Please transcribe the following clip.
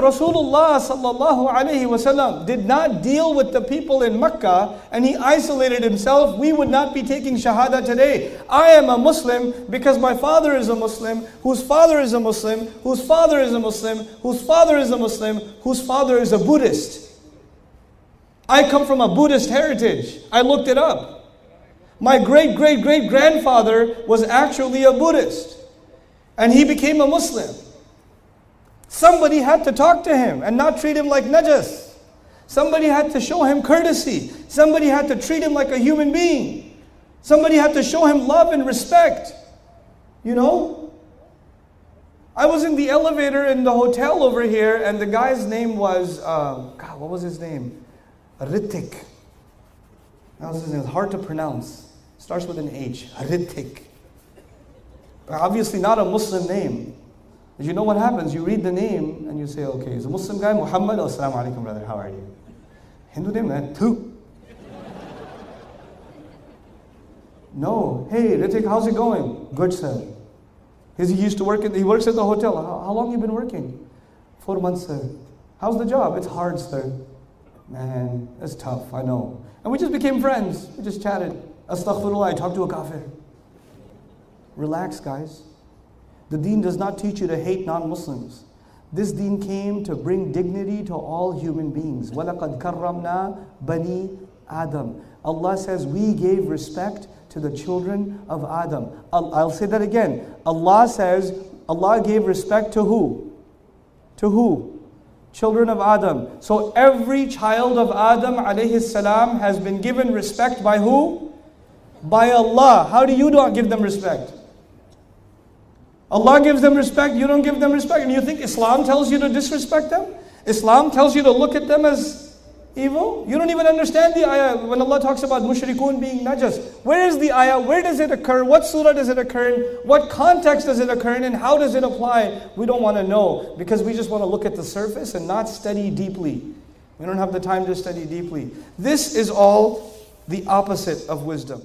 Rasulullah sallallahu alaihi wasallam did not deal with the people in Mecca and he isolated himself, we would not be taking shahada today. I am a Muslim because my father is a Muslim, whose father is a Muslim, whose father is a Muslim, whose father is a Muslim, whose father is a Buddhist. I come from a Buddhist heritage. I looked it up. My great great great grandfather was actually a Buddhist and he became a Muslim. Somebody had to talk to him and not treat him like najas. Somebody had to show him courtesy. Somebody had to treat him like a human being. Somebody had to show him love and respect. You know? I was in the elevator in the hotel over here, and the guy's name was, uh, God, what was his name? Hrithik. That was his name. It's hard to pronounce. Starts with an H. Hrithik. Obviously, not a Muslim name. You know what happens? You read the name and you say, okay, is a Muslim guy Muhammad? Assalamu alaikum, brother. How are you? Hindu name, eh? man. Two. No. Hey, Hrithik, how's it going? Good, sir. He used to work he works at the hotel. How, how long you been working? Four months, sir. How's the job? It's hard, sir. Man, it's tough, I know. And we just became friends. We just chatted. Astaghfirullah, I talked to a kafir. Relax, guys. The deen does not teach you to hate non Muslims. This deen came to bring dignity to all human beings. وَلَقَدْ كَرَّمْنَا بَنِي Adam. Allah says we gave respect to the children of Adam. I'll say that again. Allah says Allah gave respect to who? To who? Children of Adam. So every child of Adam alayhi salam has been given respect by who? By Allah. How do you not give them respect? Allah gives them respect, you don't give them respect. And you think Islam tells you to disrespect them? Islam tells you to look at them as evil? You don't even understand the ayah when Allah talks about mushrikun being najas. Where is the ayah? Where does it occur? What surah does it occur in? What context does it occur in? And how does it apply? We don't want to know because we just want to look at the surface and not study deeply. We don't have the time to study deeply. This is all the opposite of wisdom.